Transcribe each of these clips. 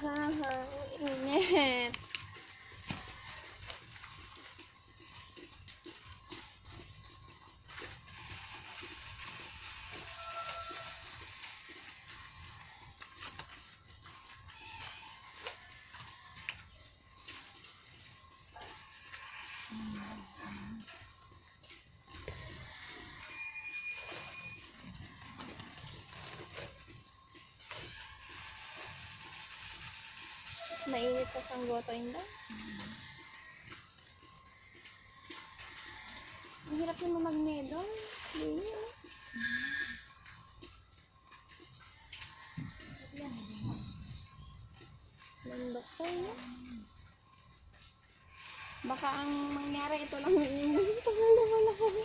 哈哈，我一年。嗯。Mainit sa sanggoto inda. Ang hirap naman magnedo. Hindi niya. Landok sa iyo. Baka ang mangyari ito lang yung pangalo wala kami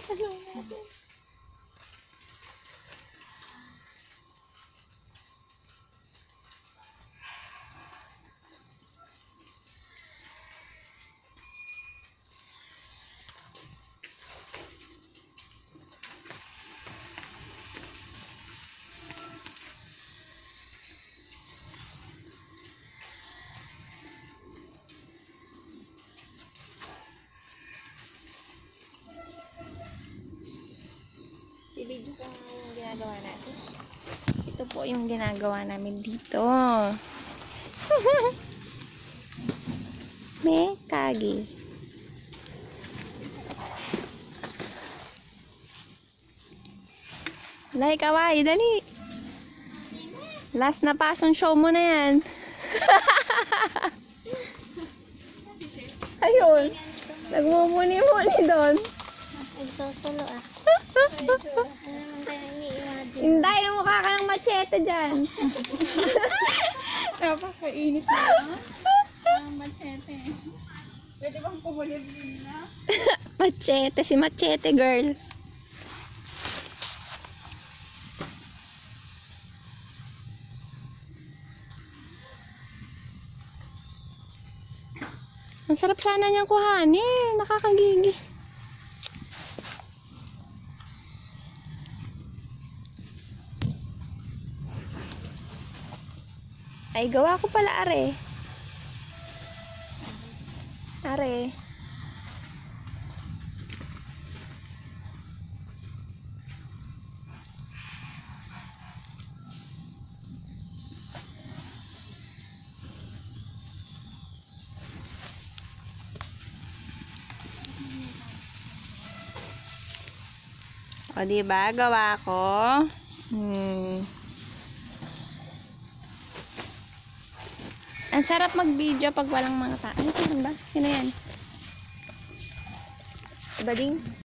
Ito po yung ginagawa namin dito. Me, kagi. Lai, kawai, dali. Last na passion show mo na yan. Ayun. Nagmumuni-muni doon. Nagsusulo ah. machete dyan. Napakainit na. Ang machete. Pwede bang kumulib din na? machete, si machete girl. Ang sarap sana niyang kuhanin. Nakakagigi. Ay, gawa ko pala, are. Are. O, di ba? Gawa ko. Hmm. Ang sarap mag-video pag walang mga tao. Ano ba? Sino yan? Si Bading?